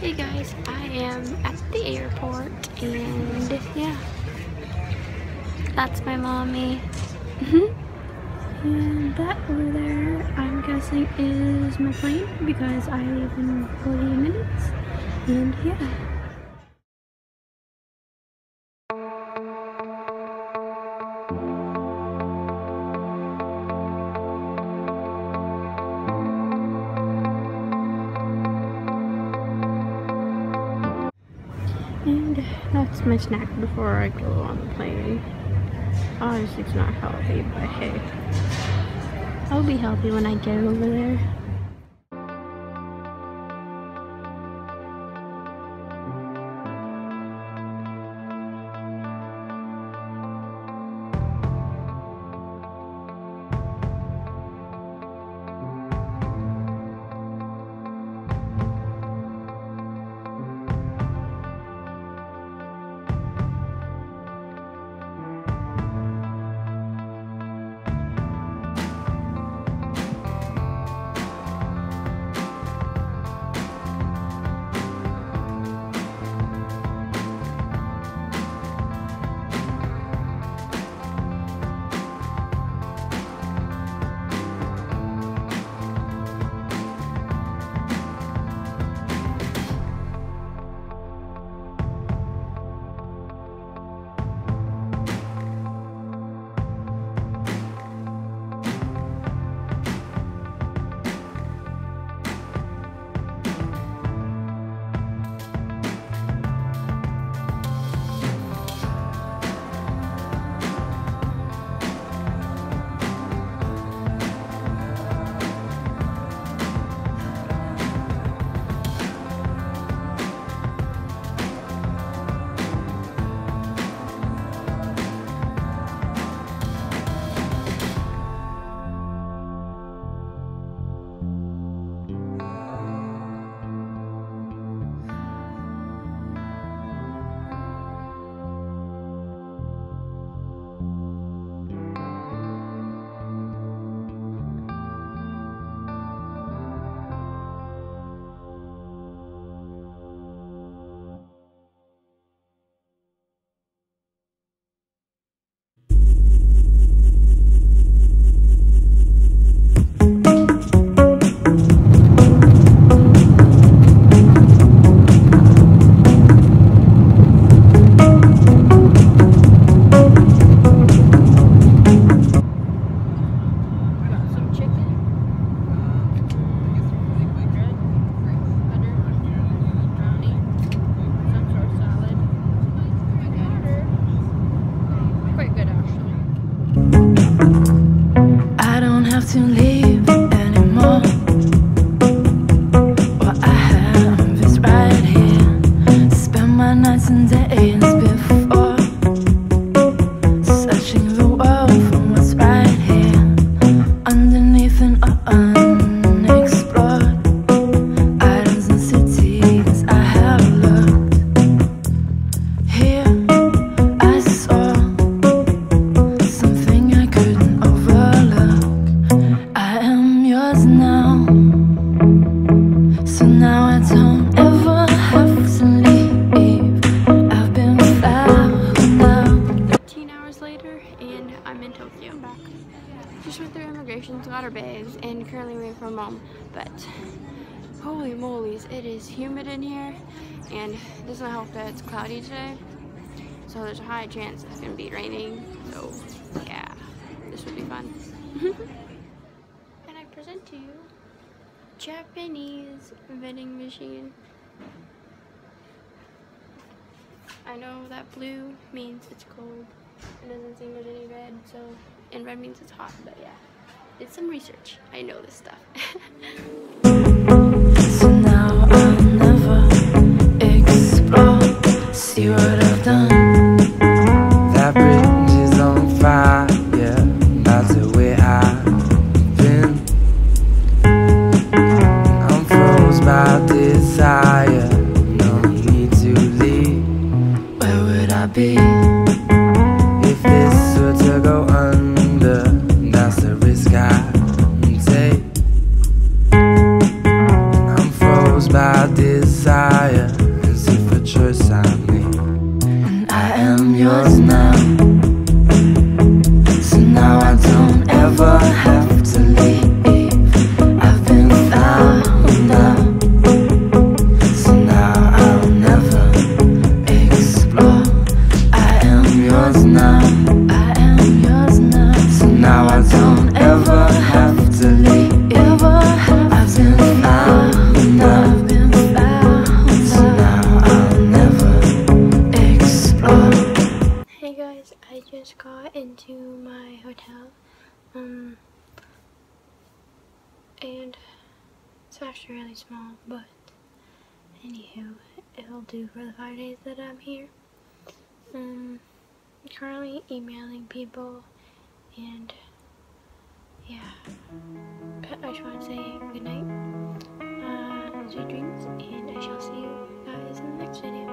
Hey guys, I am at the airport and yeah, that's my mommy. Mm-hmm. and that over there, I'm guessing is my plane because I leave in 40 minutes. And yeah. And that's my snack before I go on the plane. Obviously it's not healthy, but hey. I'll be healthy when I get over there. I got bags, and currently waiting for mom. But holy moly's, it is humid in here, and it doesn't help that it's cloudy today. So there's a high chance it's gonna be raining. So yeah, this will be fun. and I present to you Japanese vending machine. I know that blue means it's cold. It doesn't seem there's any red, so and red means it's hot, but yeah. Did some research. I know this stuff. So now I'll never explore. See what I've done. That bridge is on fire, that's the way I've been. I'm froze by desire, no need to leave. Where would I be? by desire As if a choice I made And I am yours now. So now I don't ever have to leave. I've been found out. So now I'll never explore. I am yours now. into my hotel. Um, and it's actually really small, but anywho, it'll do for the five days that I'm here. Um, I'm currently emailing people, and yeah, but I just want to say good night, uh, sweet dreams, and I shall see you guys in the next video.